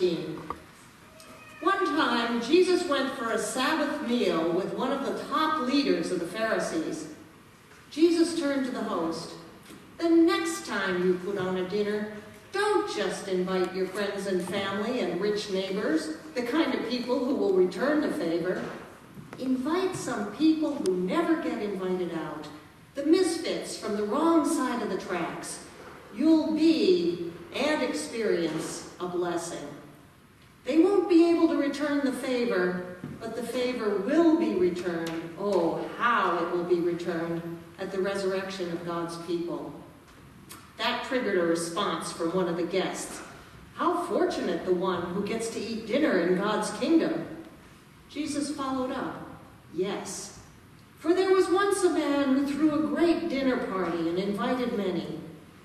Luke chapter 14. One time, Jesus went for a Sabbath meal with one of the top leaders of the Pharisees. Jesus turned to the host. The next time you put on a dinner, don't just invite your friends and family and rich neighbors, the kind of people who will return the favor. Invite some people who never get invited out, the misfits from the wrong side of the tracks. You'll be and experience a blessing. Won't be able to return the favor, but the favor will be returned. Oh, how it will be returned at the resurrection of God's people. That triggered a response from one of the guests. How fortunate the one who gets to eat dinner in God's kingdom. Jesus followed up. Yes. For there was once a man who threw a great dinner party and invited many.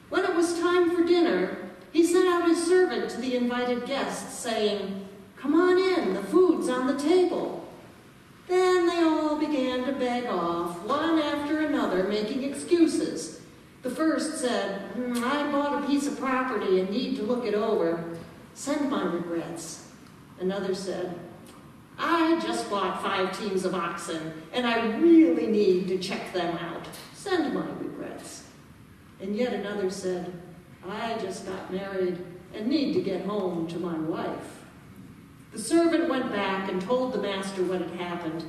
When it was time for dinner, he sent out his servant to the invited guests, saying, Come on in, the food's on the table. Then they all began to beg off, one after another, making excuses. The first said, mm, I bought a piece of property and need to look it over. Send my regrets. Another said, I just bought five teams of oxen and I really need to check them out. Send my regrets. And yet another said, I just got married and need to get home to my wife. The servant went back and told the master what had happened.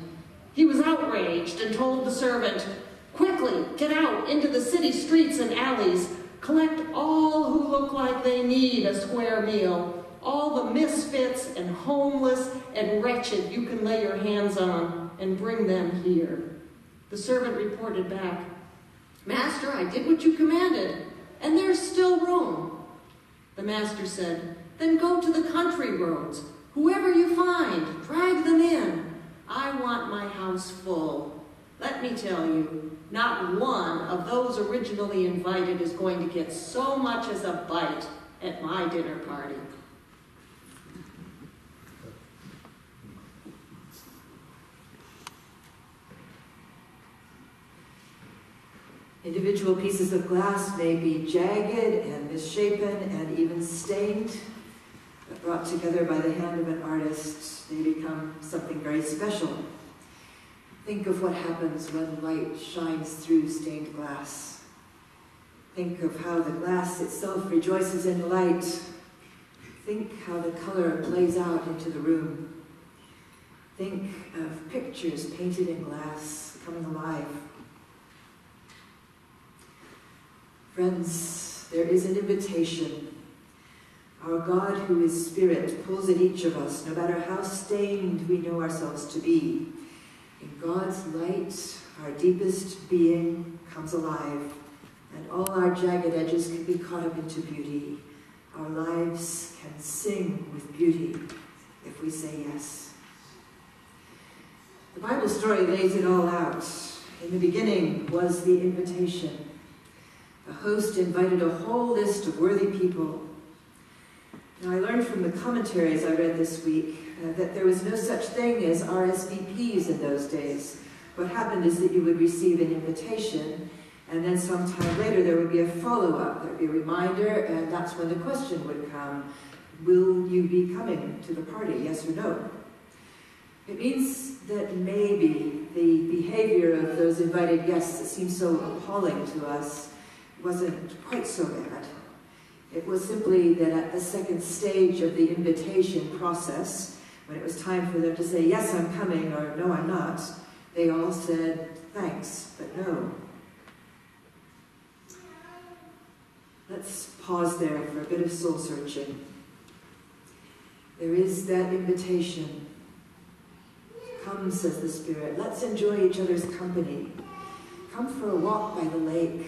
He was outraged and told the servant, Quickly, get out into the city streets and alleys. Collect all who look like they need a square meal, all the misfits and homeless and wretched you can lay your hands on, and bring them here. The servant reported back, Master, I did what you commanded and there's still room. The master said, Then go to the country roads. Whoever you find, drag them in. I want my house full. Let me tell you, not one of those originally invited is going to get so much as a bite at my dinner party. Individual pieces of glass may be jagged and misshapen and even stained, but brought together by the hand of an artist, they become something very special. Think of what happens when light shines through stained glass. Think of how the glass itself rejoices in light. Think how the color plays out into the room. Think of pictures painted in glass coming alive. Friends, there is an invitation. Our God, who is Spirit, pulls at each of us, no matter how stained we know ourselves to be. In God's light, our deepest being comes alive, and all our jagged edges can be caught up into beauty. Our lives can sing with beauty if we say yes. The Bible story lays it all out. In the beginning was the invitation. The host invited a whole list of worthy people. Now, I learned from the commentaries I read this week uh, that there was no such thing as RSVPs in those days. What happened is that you would receive an invitation, and then sometime later there would be a follow up. There would be a reminder, and that's when the question would come Will you be coming to the party, yes or no? It means that maybe the behavior of those invited guests that seems so appalling to us wasn't quite so bad. It was simply that at the second stage of the invitation process, when it was time for them to say, yes, I'm coming, or no, I'm not, they all said, thanks, but no. Let's pause there for a bit of soul searching. There is that invitation. Come, says the Spirit, let's enjoy each other's company. Come for a walk by the lake.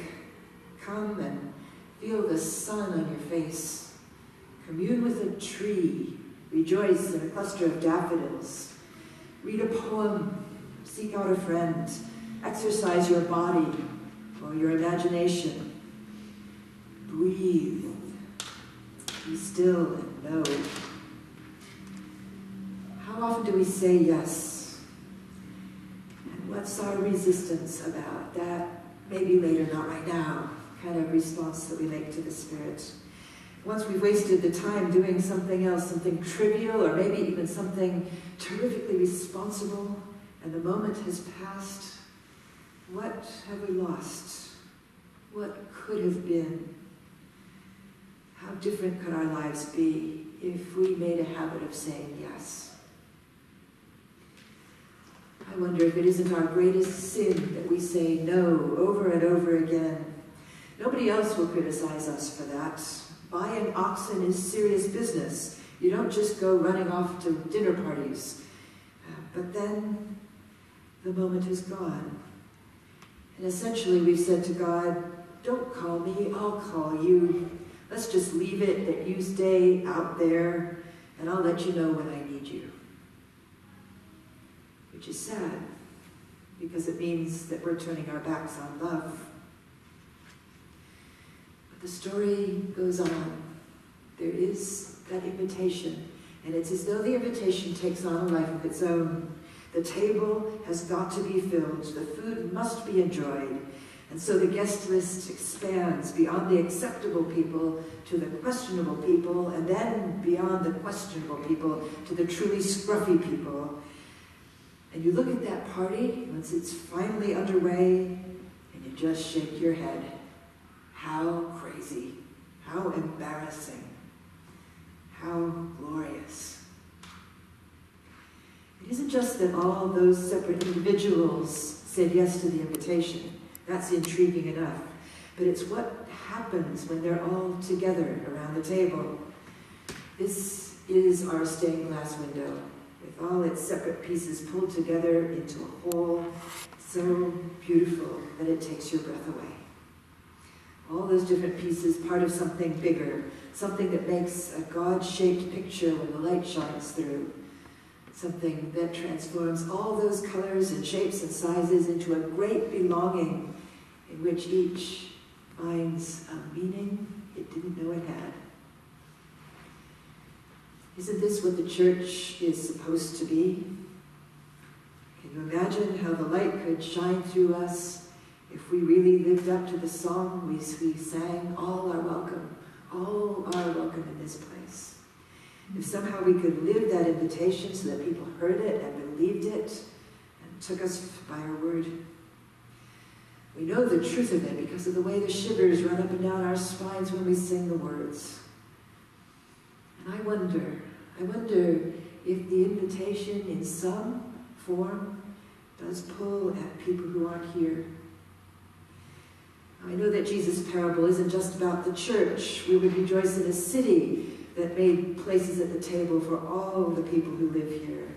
Come and feel the sun on your face. Commune with a tree. Rejoice in a cluster of daffodils. Read a poem. Seek out a friend. Exercise your body or your imagination. Breathe. Be still and know. How often do we say yes? And what's our resistance about that? Maybe later, not right now kind of response that we make to the Spirit. once we've wasted the time doing something else, something trivial, or maybe even something terrifically responsible, and the moment has passed, what have we lost? What could have been? How different could our lives be if we made a habit of saying yes? I wonder if it isn't our greatest sin that we say no over and over again. Nobody else will criticize us for that. Buying oxen is serious business. You don't just go running off to dinner parties. Uh, but then the moment is gone. And essentially, we've said to God, Don't call me, I'll call you. Let's just leave it that you stay out there, and I'll let you know when I need you. Which is sad, because it means that we're turning our backs on love. The story goes on. There is that invitation, and it's as though the invitation takes on a life of its own. The table has got to be filled, the food must be enjoyed. And so the guest list expands beyond the acceptable people to the questionable people, and then beyond the questionable people to the truly scruffy people. And you look at that party once it's finally underway, and you just shake your head. How embarrassing, how glorious. It isn't just that all those separate individuals said yes to the invitation. That's intriguing enough. But it's what happens when they're all together around the table. This is our stained glass window, with all its separate pieces pulled together into a whole, so beautiful that it takes your breath away. All those different pieces, part of something bigger, something that makes a God shaped picture when the light shines through something that transforms all those colors and shapes and sizes into a great belonging in which each finds a meaning it didn't know it had. Isn't this what the church is supposed to be? Can you imagine how the light could shine through us if we really lived up to the song we, we sang, All are welcome, all are welcome in this place? If somehow we could live that invitation so that people heard it and believed it and took us by our word. We know the truth of it because of the way the shivers run up and down our spines when we sing the words. And I wonder, I wonder if the invitation in some form does pull at people who aren't here. I know that Jesus' parable isn't just about the church. We would rejoice in a city that made places at the table for all the people who live here,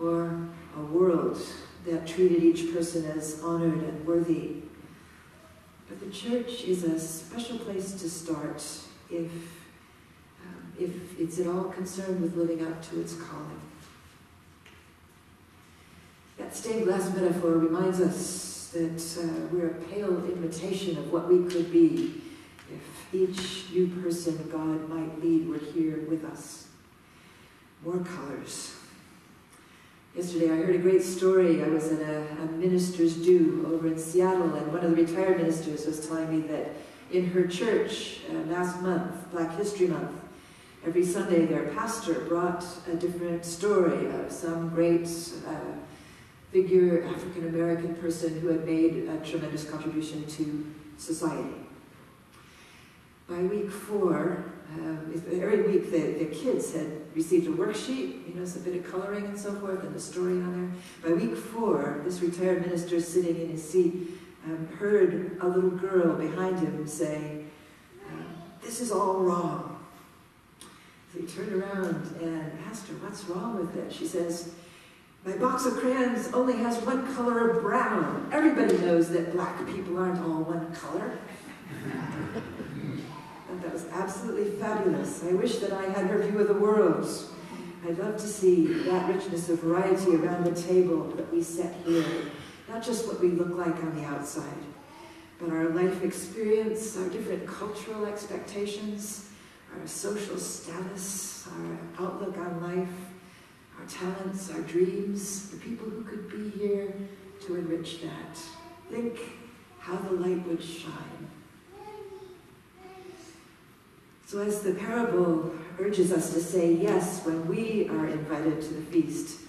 or a world that treated each person as honored and worthy. But the church is a special place to start if, um, if it's at all concerned with living up to its calling. That stained glass metaphor reminds us that uh, we're a pale imitation of what we could be if each new person God might lead were here with us. More colors. Yesterday I heard a great story. I was at a, a minister's do over in Seattle, and one of the retired ministers was telling me that in her church uh, last month, Black History Month, every Sunday their pastor brought a different story of some great uh, figure, African American person who had made a tremendous contribution to society by week four, um, every week the, the kids had received a worksheet, you know, it's a bit of coloring and so forth, and a story on there. By week four, this retired minister sitting in his seat um, heard a little girl behind him say, um, This is all wrong. So he turned around and asked her, What's wrong with it? She says, My box of crayons only has one color of brown. Everybody knows that black people aren't all one color. That was absolutely fabulous. I wish that I had her view of the world. I'd love to see that richness of variety around the table that we set here. Not just what we look like on the outside, but our life experience, our different cultural expectations, our social status, our outlook talents, our dreams, the people who could be here to enrich that. Think how the light would shine So, as the parable urges us to say yes when we are invited to the feast,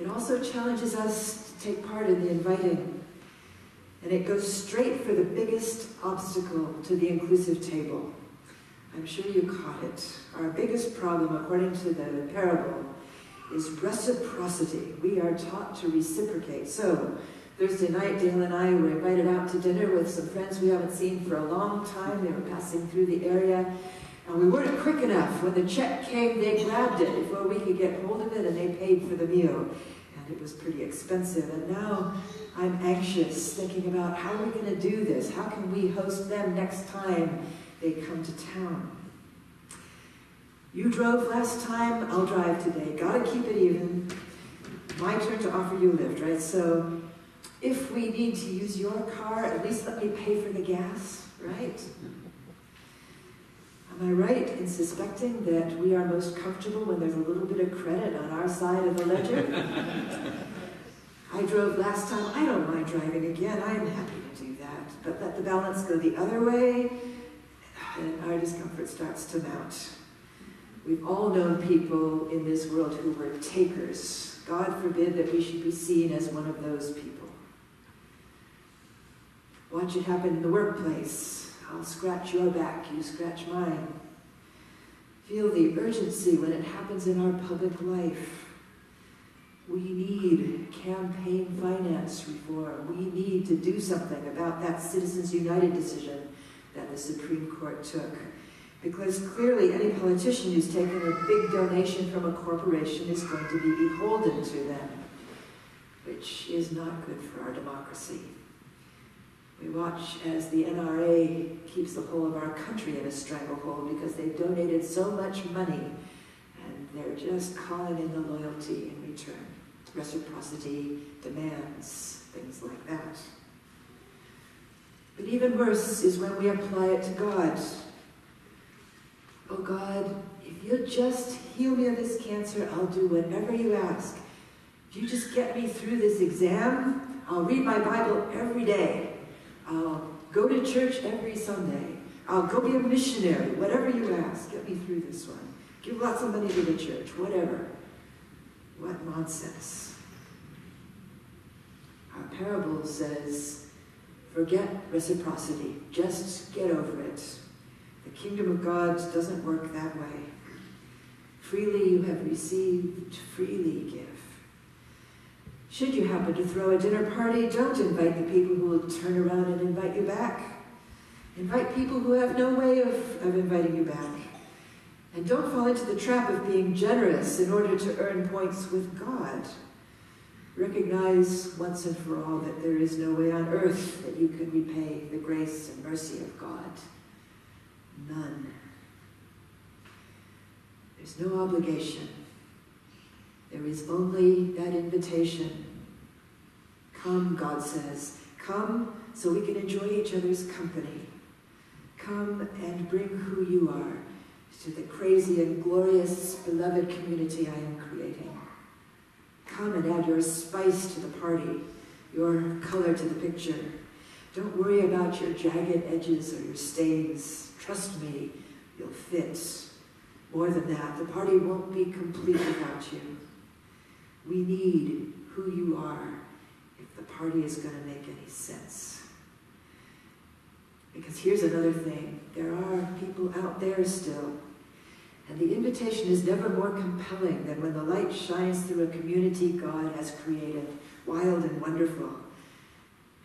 it also challenges us to take part in the inviting. And it goes straight for the biggest obstacle to the inclusive table. I'm sure you caught it. Our biggest problem, according to the parable, is reciprocity. We are taught to reciprocate. So, Thursday night, Dale and I were invited out to dinner with some friends we haven't seen for a long time. They were passing through the area. And we weren't quick enough. When the check came, they grabbed it before we could get hold of it, and they paid for the meal. And it was pretty expensive. And now I'm anxious, thinking about how are we going to do this? How can we host them next time they come to town? You drove last time, I'll drive today. Gotta keep it even. My turn to offer you a lift, right? So if we need to use your car, at least let me pay for the gas, right? Am I right in suspecting that we are most comfortable when there's a little bit of credit on our side of the ledger? I drove last time. I don't mind driving again. I'm happy to do that. But let the balance go the other way, and our discomfort starts to mount. We've all known people in this world who were takers. God forbid that we should be seen as one of those people. Watch it happen in the workplace I'll scratch your back, you scratch mine. Feel the urgency when it happens in our public life. We need campaign finance reform. We need to do something about that Citizens United decision that the Supreme Court took. Because clearly, any politician who's taken a big donation from a corporation is going to be beholden to them, which is not good for our democracy. We watch as the NRA keeps the whole of our country in a stranglehold because they've donated so much money and they're just calling in the loyalty in return. Reciprocity demands things like that. But even worse is when we apply it to God. Oh God, if you'll just heal me of this cancer, I'll do whatever you ask. If you just get me through this exam, I'll read my Bible every day. I'll go to church every Sunday. I'll go be a missionary, whatever you ask. Get me through this one. Give lots of money to the church, whatever. What nonsense. Our parable says, forget reciprocity. Just get over it. The kingdom of God doesn't work that way. Freely you have received, freely give. Should you happen to throw a dinner party, don't invite the people who will turn around and invite you back. Invite people who have no way of, of inviting you back. And don't fall into the trap of being generous in order to earn points with God. Recognize once and for all that there is no way on earth that you can repay the grace and mercy of God. None. There's no obligation. There is only that invitation. Come, God says. Come so we can enjoy each other's company. Come and bring who you are to the crazy and glorious, beloved community I am creating. Come and add your spice to the party, your color to the picture. Don't worry about your jagged edges or your stains. Trust me, you'll fit. More than that, the party won't be complete without you. We need who you are if the party is going to make any sense. Because here's another thing there are people out there still. And the invitation is never more compelling than when the light shines through a community God has created, wild and wonderful,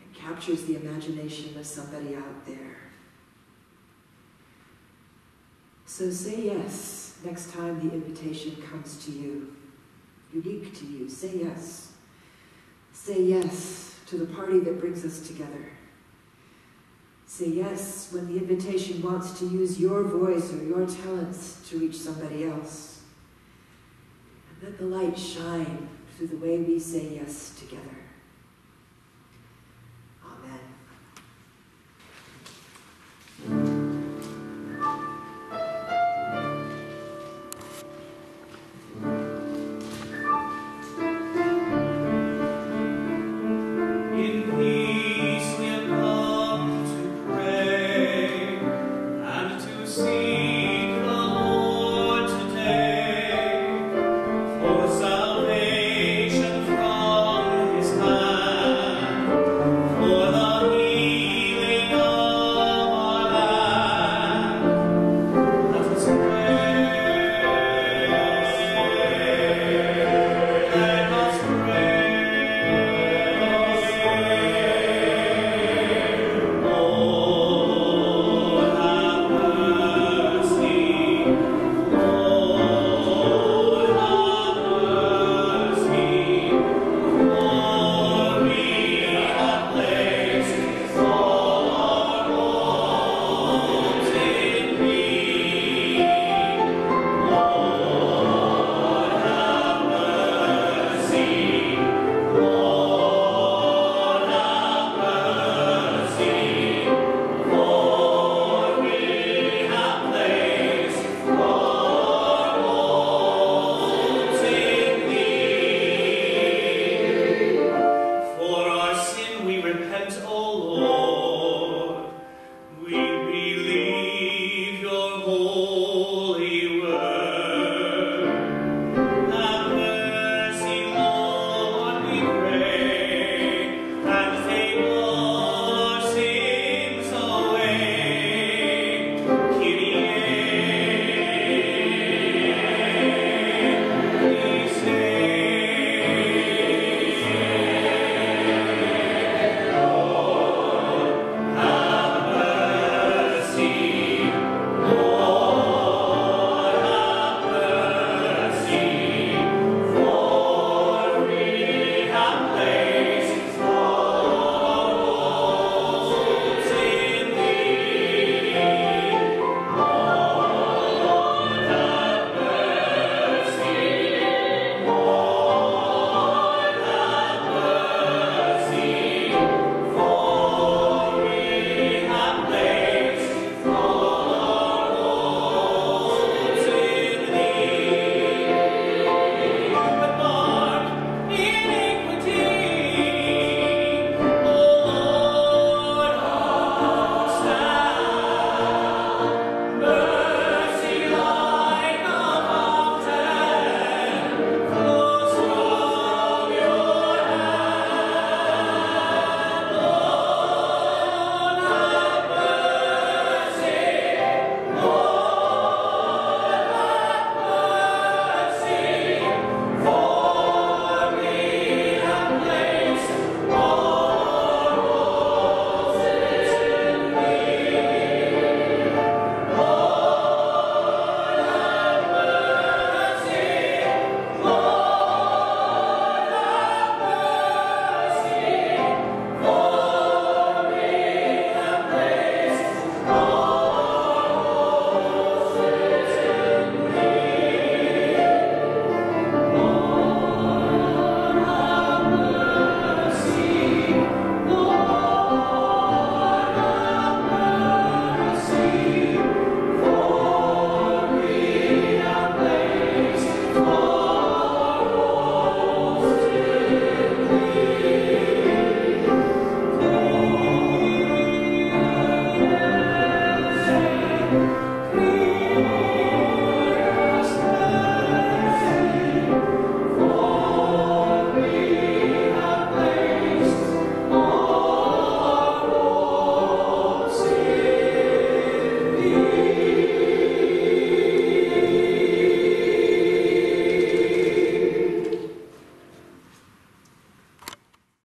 and captures the imagination of somebody out there. So say yes next time the invitation comes to you unique to you. Say yes. Say yes to the party that brings us together. Say yes when the invitation wants to use your voice or your talents to reach somebody else. And let the light shine through the way we say yes together.